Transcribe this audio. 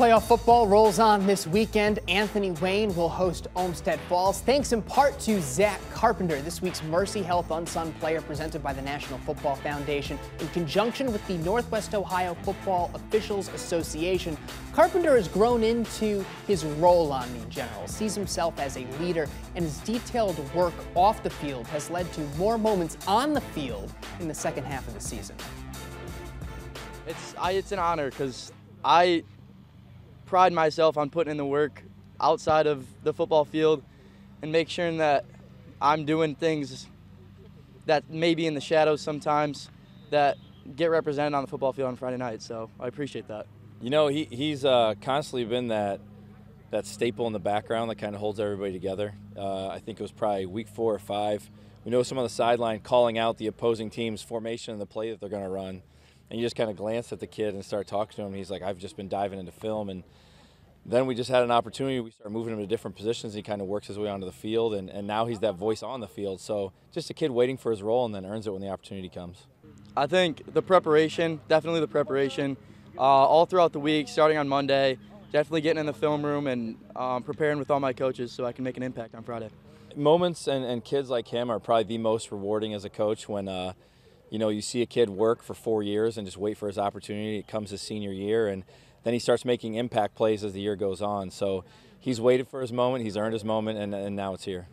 Playoff football rolls on this weekend. Anthony Wayne will host Olmsted Falls, thanks in part to Zach Carpenter, this week's Mercy Health Unsung Player presented by the National Football Foundation in conjunction with the Northwest Ohio Football Officials Association. Carpenter has grown into his role on the General, sees himself as a leader, and his detailed work off the field has led to more moments on the field in the second half of the season. It's I, it's an honor because I pride myself on putting in the work outside of the football field and make sure that I'm doing things that may be in the shadows sometimes that get represented on the football field on Friday night. So I appreciate that. You know, he, he's uh, constantly been that that staple in the background that kind of holds everybody together. Uh, I think it was probably week four or five. We know some on the sideline calling out the opposing team's formation and the play that they're going to run and you just kind of glance at the kid and start talking to him. He's like, I've just been diving into film, and then we just had an opportunity. We started moving him to different positions. He kind of works his way onto the field, and, and now he's that voice on the field. So just a kid waiting for his role and then earns it when the opportunity comes. I think the preparation, definitely the preparation, uh, all throughout the week, starting on Monday, definitely getting in the film room and um, preparing with all my coaches so I can make an impact on Friday. Moments and, and kids like him are probably the most rewarding as a coach when. Uh, you know, you see a kid work for four years and just wait for his opportunity. It comes his senior year, and then he starts making impact plays as the year goes on. So he's waited for his moment, he's earned his moment, and, and now it's here.